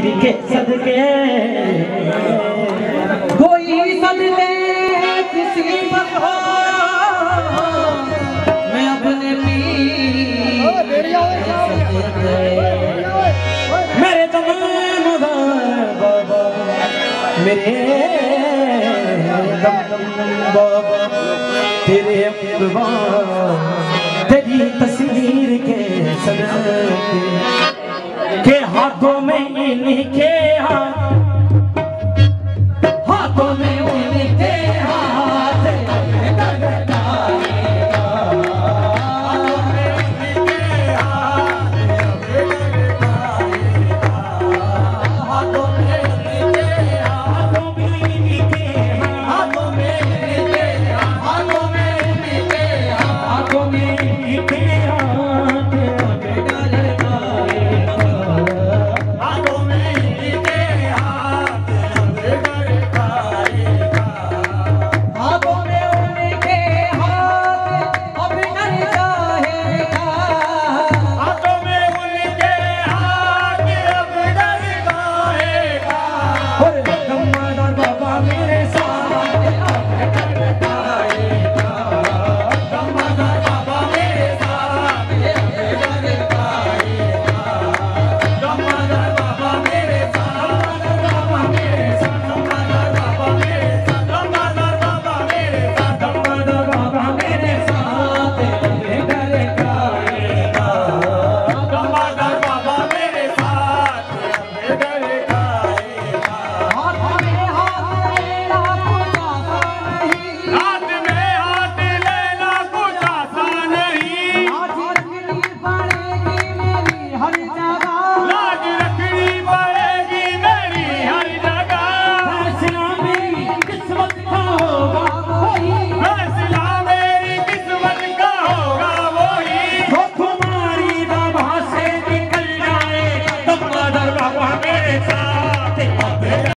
के सदके। कोई सदके किसी मैं अपने पीर मेरे तमाम बाबा। मेरे बाबा। तेरे तेरी तस्वीर हाथों में इनके हाथ।